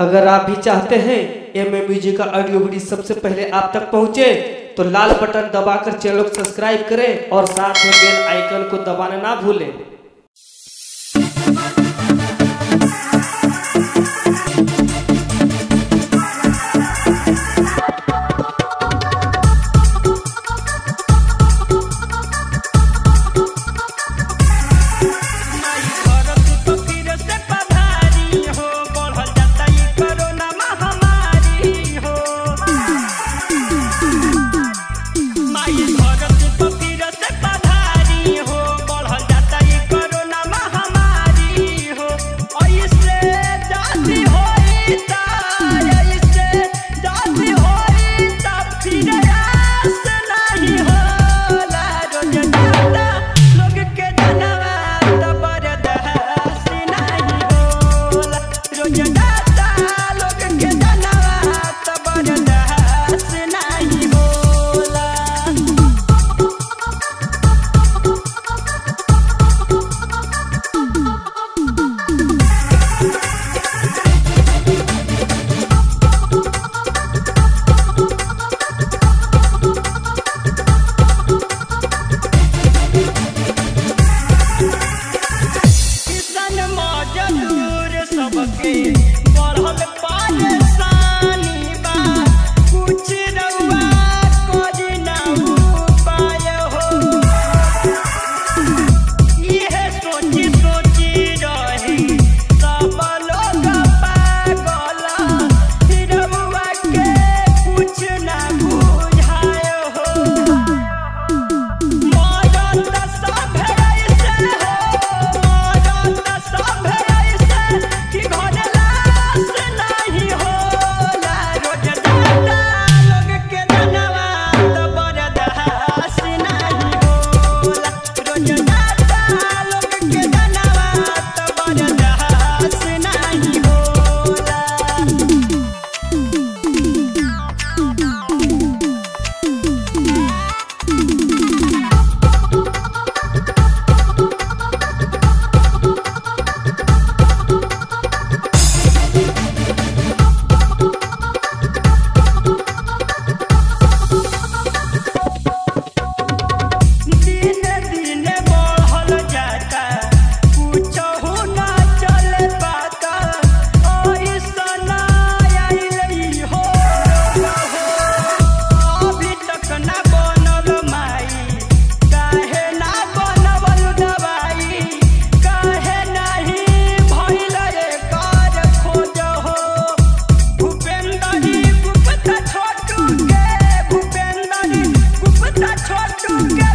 अगर आप भी चाहते हैं M M music audio video video सबसे पहले आप तक पहुँचे तो लाल बटन दबाकर चैनल को सब्सक्राइब करें और साथ में बेल आइकन को दबाना ना भूलें। again. Control.